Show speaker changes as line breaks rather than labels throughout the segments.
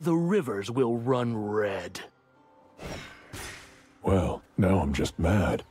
the rivers will run red.
Well, now I'm just mad.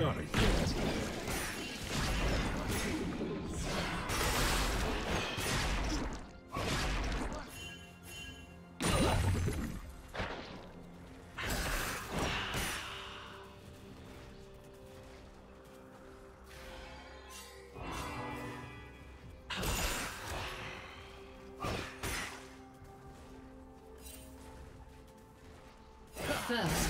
Not again.
First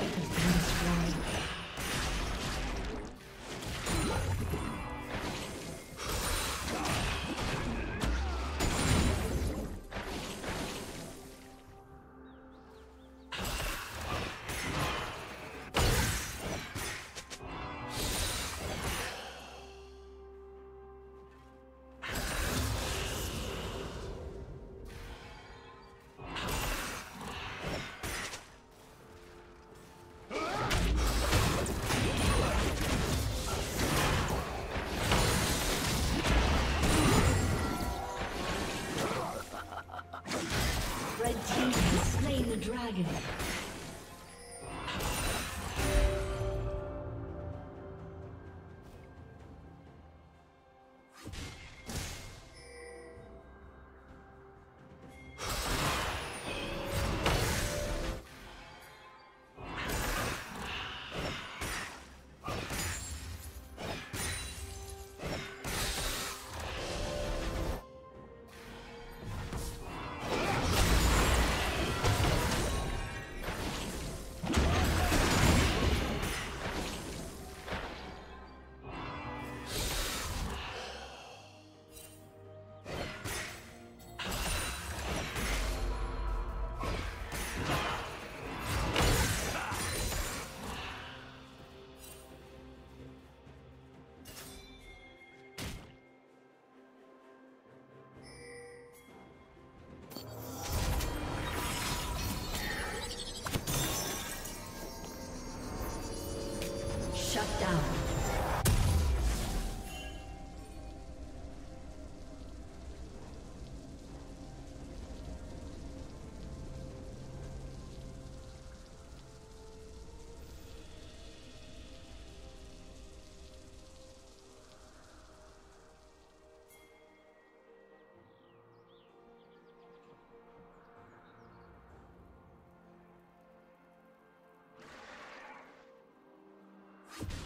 has been destroyed. dragon. Shut down. you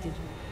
A